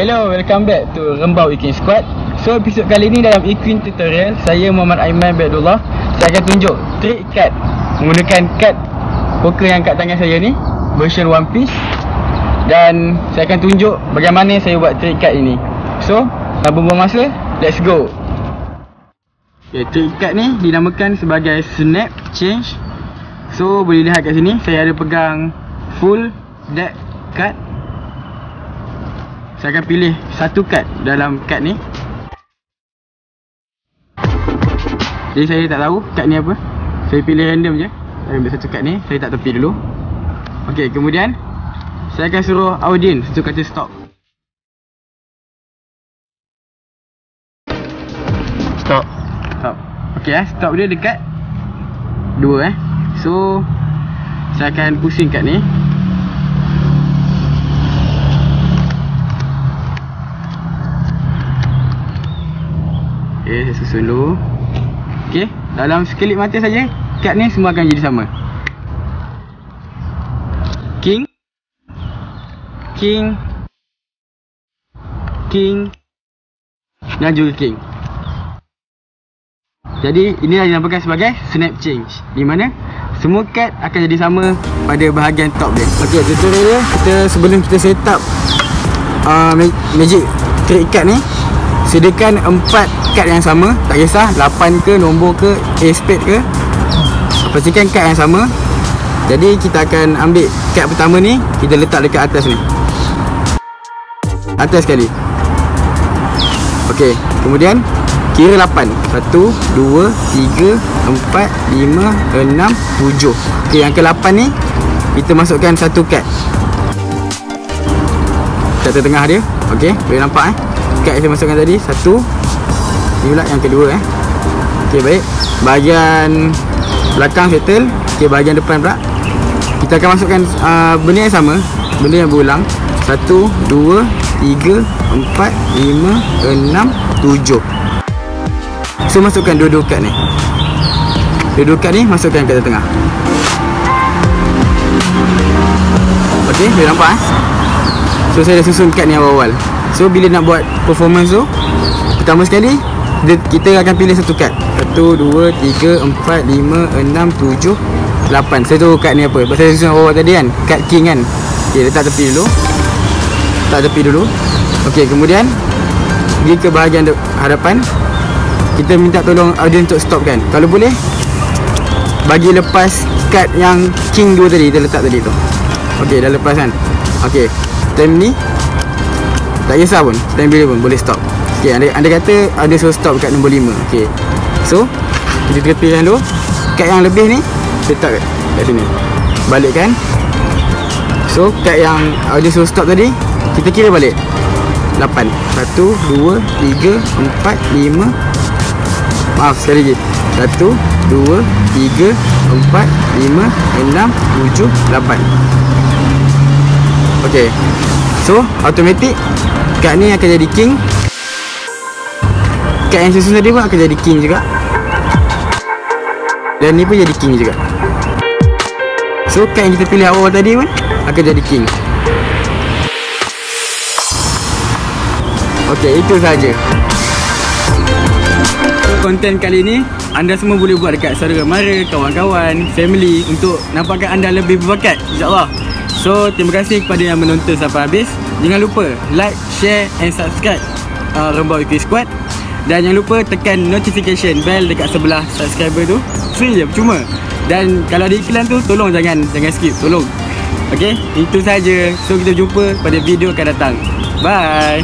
Hello, welcome back to Rembau Equine Squad. So, episod kali ni dalam Equine Tutorial Saya Muhammad Aiman Abdullah. Saya akan tunjuk trik kad Menggunakan kad poker yang kat tangan saya ni Version One Piece. Dan saya akan tunjuk bagaimana saya buat trik kad ini. So, tanpa buang masa, let's go. Okay, trik kad ni dinamakan sebagai Snap Change. So, boleh lihat kat sini Saya ada pegang full deck card saya akan pilih satu kad dalam kad ni. Jadi saya tak tahu kad ni apa. Saya pilih random je. Saya ambil satu kad ni Saya tak tepi dulu. Ok kemudian Saya akan suruh audience untuk kata stop Stop. Stop. Ok eh stop dia dekat Dua eh. So Saya akan pusing kad ni Okay, saya susun dulu. Okay, dalam sekelip mata saja Kad ni semua akan jadi sama. King. King. King. Dan juga King? Jadi inilah dinamakan sebagai Snap change Di mana semua kad akan jadi sama pada bahagian top dia. Okay, tutorial dia kita sebelum kita set up uh, Magic trick card ni Sediakan empat kad yang sama Tak kisah 8 ke nombor ke A spade ke. Pastikan kad yang sama. Jadi kita akan ambil kad pertama ni Kita letak dekat atas ni. Atas sekali. Ok Kemudian Kira 8 1, 2, 3, 4, 5, 6, 7 Ok yang ke 8 ni Kita masukkan satu kad. Kat tengah dia. Ok boleh nampak eh kad yang saya masukkan tadi Satu. Ni pula yang kedua eh. Ok baik. Bahagian Belakang settle. Ok bahagian depan pula. Kita akan masukkan uh, Benda yang sama. Benda yang berulang. Satu Dua Tiga Empat Lima Enam Tujuh. So masukkan dua-dua kad ni. Dua-dua kad ni Masukkan kat tengah. Ok boleh nampak eh? So saya dah susun kad ni awal-awal So bila nak buat performance tu Pertama sekali Kita akan pilih satu kad. Satu, dua, tiga, empat, lima, enam, tujuh Lapan. Saya tahu kad ni apa? Sebab saya awal tadi kan? Kad king kan? Okay letak tepi dulu. Letak tepi dulu. Okay kemudian Pergi ke bahagian hadapan. Kita minta tolong audience untuk stop kan? Kalau boleh Bagi lepas kad yang king dua tadi Kita letak tadi tu. Okay dah lepas kan? Okay Time ni tak kisah pun Time bila pun boleh stop. Okay anda, anda kata ada suruh stop kat nombor 5 Okay. So Kita tengah pilih dulu. Kad yang lebih ni Letak kat, kat sini. Balikkan. So kad yang ada suruh stop tadi Kita kira balik. 8 1, 2, 3, 4, 5 Maaf sekali lagi. 1, 2, 3, 4, 5, 6, 7, 8 Okay So automatic Kad ni akan jadi king. Kad yang susun tadi pun akan jadi king juga. Dan ni pun jadi king juga. So kad yang kita pilih awal tadi pun Akan jadi king. Okay itu saja. Konten kali ni anda semua boleh buat dekat saudara mara, kawan-kawan, family Untuk nampakkan anda lebih berbakat. InsyaAllah So terima kasih kepada yang menonton sampai habis. Jangan lupa like, share and subscribe uh, Rembau Equity Squad. Dan jangan lupa tekan notification bell dekat sebelah subscriber tu. Free je, percuma. Dan kalau ada iklan tu tolong jangan jangan skip, tolong. Okay, itu saja. So kita jumpa pada video akan datang. Bye